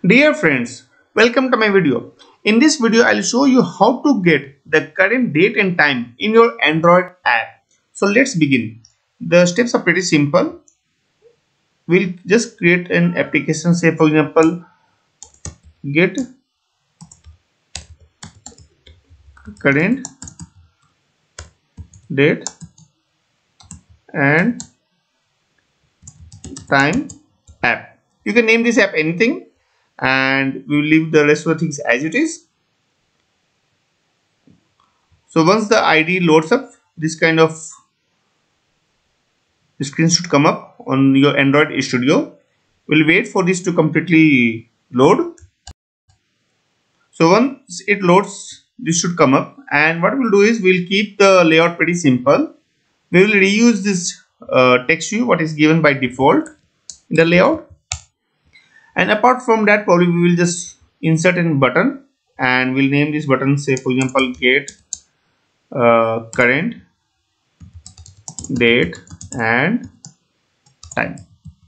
Dear friends, welcome to my video. In this video, I'll show you how to get the current date and time in your Android app. So let's begin. The steps are pretty simple. We'll just create an application, say for example, get current date and time app. You can name this app anything and we will leave the rest of the things as it is. So once the id loads up this kind of screen should come up on your android studio. We'll wait for this to completely load. So once it loads this should come up. And what we'll do is we'll keep the layout pretty simple. We will reuse this uh, text view what is given by default in the layout and apart from that probably we will just insert a button and we'll name this button say for example get uh, current date and time.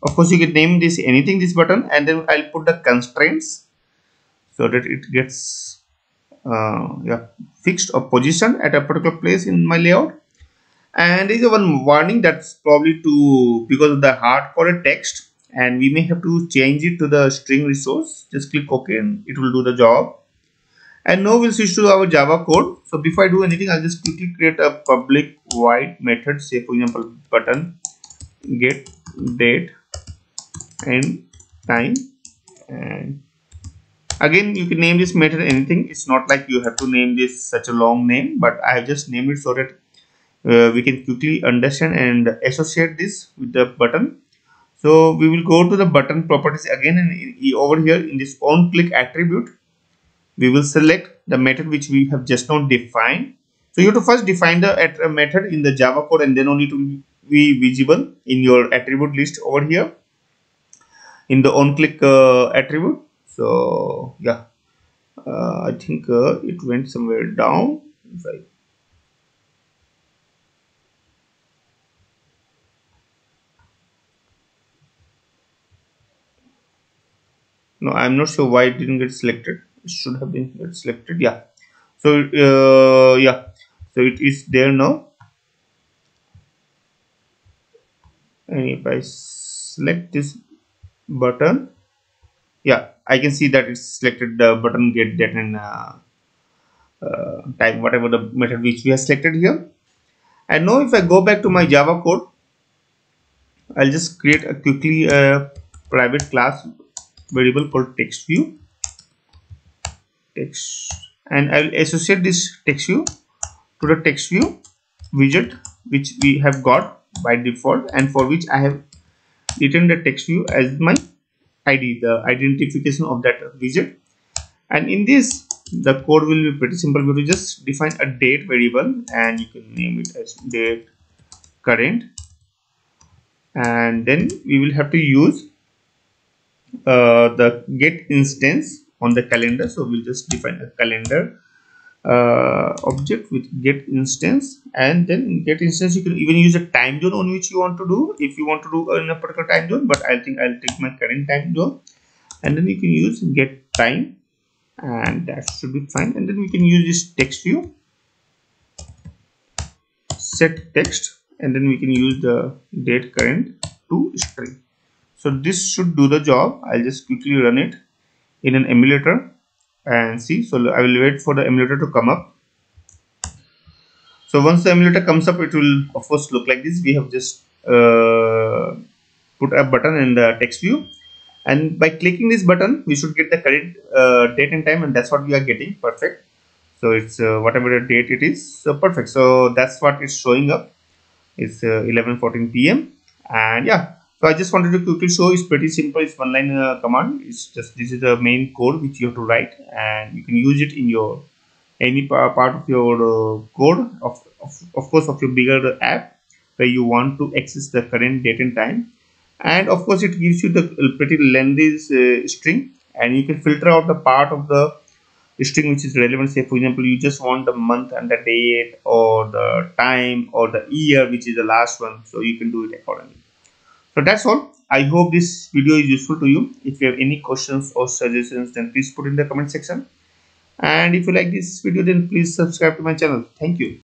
Of course you can name this anything this button and then I'll put the constraints so that it gets uh, yeah fixed or position at a particular place in my layout. And there is one warning that's probably to because of the hard coded text and we may have to change it to the string resource. Just click ok and it will do the job. And now we'll switch to our java code. So before i do anything i'll just quickly create a public void method. Say for example button get date and time. And again you can name this method anything. It's not like you have to name this such a long name but i have just named it so that uh, we can quickly understand and associate this with the button so we will go to the button properties again and over here in this on click attribute. We will select the method which we have just now defined. So you have to first define the method in the java code and then only to be visible in your attribute list over here. In the on click uh, attribute. So yeah. Uh, i think uh, it went somewhere down. If i no i'm not sure why it didn't get selected. It should have been selected yeah. So uh, yeah. So it is there now. And if i select this button yeah i can see that it's selected the button get that and uh, uh, type whatever the method which we have selected here. And now if i go back to my java code i'll just create a quickly uh, private class variable called text view. Text. And I will associate this text view to the text view widget which we have got by default and for which I have written the text view as my ID the identification of that widget. And in this the code will be pretty simple. We will just define a date variable and you can name it as date current. And then we will have to use uh, the get instance on the calendar. So we'll just define a calendar uh, object with get instance. And then get instance you can even use a time zone on which you want to do if you want to do in a particular time zone but i think i'll take my current time zone. And then you can use get time and that should be fine. And then we can use this text view. Set text and then we can use the date current to string so this should do the job. I'll just quickly run it in an emulator and see. So i will wait for the emulator to come up. So once the emulator comes up it will of course look like this. We have just uh, put a button in the text view. And by clicking this button we should get the correct uh, date and time and that's what we are getting. Perfect. So it's uh, whatever the date it is. So perfect. So that's what is showing up. It's 11 uh, 14 p.m and yeah so i just wanted to quickly show it's pretty simple it's one line uh, command. It's just this is the main code which you have to write and you can use it in your any part of your uh, code of, of of course of your bigger app where you want to access the current date and time. And of course it gives you the pretty lengthy uh, string and you can filter out the part of the string which is relevant. Say for example you just want the month and the date or the time or the year which is the last one. So you can do it accordingly so that's all I hope this video is useful to you. If you have any questions or suggestions, then please put in the comment section. And if you like this video, then please subscribe to my channel. Thank you.